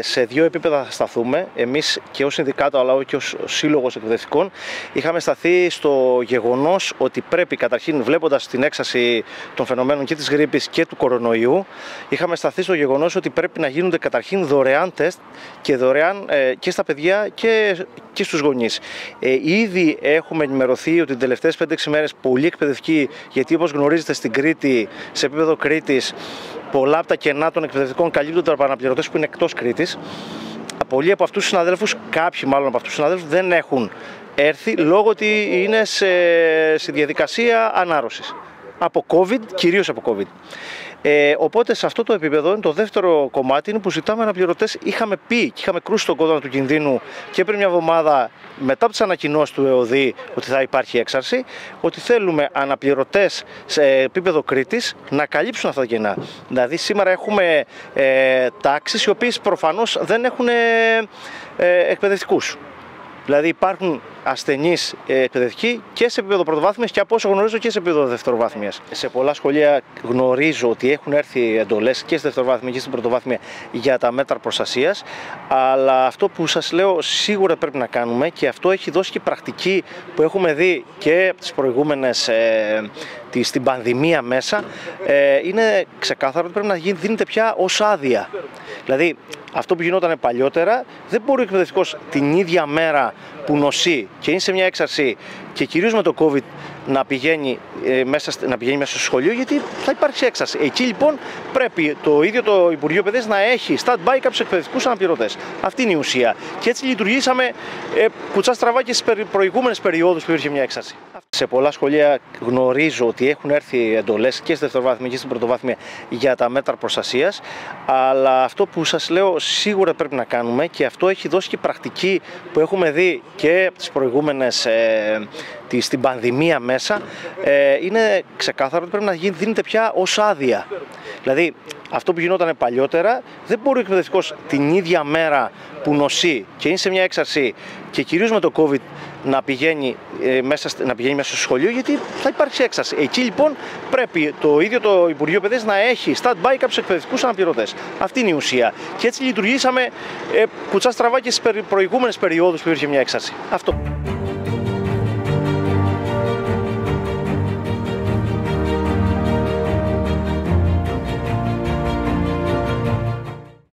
σε δύο επίπεδα θα σταθούμε. Εμείς και ως Συνδικάτο, αλλά και ως Σύλλογος Εκπαιδευτικών, είχαμε σταθεί στο γεγονός ότι πρέπει, καταρχήν, βλέποντας την έξαρση των φαινομένων και της γρήπης και του κορονοϊού, είχαμε σταθεί στο γεγονός ότι πρέπει να γίνονται καταρχήν δωρεάν τεστ και δωρεάν ε, και στα παιδιά και, και στους γονείς. Ε, ήδη έχουμε ενημερωθεί ότι τις τελευταίες 5-6 μέρες πολλοί εκπαιδευτικοί, γιατί όπως γνωρίζετε στην Κρήτη, σε επίπεδο Κρήτης, πολλά από τα κενά των εκπαιδευτικών καλύπτονται από αναπληρωτές που είναι εκτός Κρήτης. Πολλοί από αυτούς τους συναδέλφους, κάποιοι μάλλον από αυτούς τους συναδέλφους, δεν έχουν έρθει λόγω ότι είναι σε, σε διαδικασία ανάρρωσης. Από COVID, κυρίως από COVID. Ε, οπότε σε αυτό το επίπεδο είναι το δεύτερο κομμάτι είναι που ζητάμε αναπληρωτές. Είχαμε πει και είχαμε κρούσει τον κόδωνα του κινδύνου και πριν μια εβδομάδα μετά από τις ανακοινώσεις του ΕΟΔΗ ότι θα υπάρχει έξαρση, ότι θέλουμε αναπληρωτές σε επίπεδο Κρήτης να καλύψουν αυτά τα κενά. Δηλαδή σήμερα έχουμε ε, τάξεις οι οποίες προφανώς δεν έχουν ε, ε εκπαιδευτικούς. Δηλαδή υπάρχουν ασθενείς ε, εκπαιδευτικοί και σε επίπεδο πρωτοβάθμιας και από όσο γνωρίζω και σε επίπεδο δευτεροβάθμιας. Σε πολλά σχολεία γνωρίζω ότι έχουν έρθει εντολές και στη δευτεροβάθμια και στην πρωτοβάθμια για τα μέτρα προστασίας. Αλλά αυτό που σας λέω σίγουρα πρέπει να κάνουμε και αυτό έχει δώσει και πρακτική που έχουμε δει και από τις προηγούμενες ε, στην πανδημία μέσα. Ε, είναι ξεκάθαρο ότι πρέπει να δίνεται πια ως άδεια. Δηλαδή, αυτό που γινόταν παλιότερα, δεν μπορεί ο εκπαιδευτικός την ίδια μέρα που νοσεί και είναι σε μια έξαρση και κυρίως με το COVID να πηγαίνει, ε, μέσα, να πηγαίνει μέσα στο σχολείο γιατί θα υπάρξει έξαρση. Εκεί λοιπόν πρέπει το ίδιο το Υπουργείο Παιδείας να έχει stand-by κάποιους εκπαιδευτικούς αναπληρωτές. Αυτή είναι η ουσία. Και έτσι λειτουργήσαμε ε, κουτσά στραβά και στις προηγούμενες περιόδους που υπήρχε μια έξαρση. Σε πολλά σχολεία γνωρίζω ότι έχουν έρθει εντολές και στη δευτεροβάθμια και στην πρωτοβάθμια για τα μέτρα προστασίας. Αλλά αυτό που σας λέω σίγουρα πρέπει να κάνουμε και αυτό έχει δώσει και πρακτική που έχουμε δει και από τις προηγούμενες ε, στην πανδημία μέσα. Ε, είναι ξεκάθαρο ότι πρέπει να δίνεται πια ως άδεια. Δηλαδή, αυτό που γινόταν παλιότερα, δεν μπορεί ο εκπαιδευτικός την ίδια μέρα που νοσεί και είναι σε μια έξαρση και κυρίως με το COVID να πηγαίνει, ε, μέσα, να πηγαίνει μέσα στο σχολείο γιατί θα υπάρξει έξαρση. Εκεί λοιπόν πρέπει το ίδιο το Υπουργείο Παιδείας να έχει stand-by κάποιους εκπαιδευτικούς αναπληρωτές. Αυτή είναι η ουσία. Και έτσι λειτουργήσαμε ε, κουτσά στραβά και στις προηγούμενες περιόδους που υπήρχε μια έξαρση. Αυτό.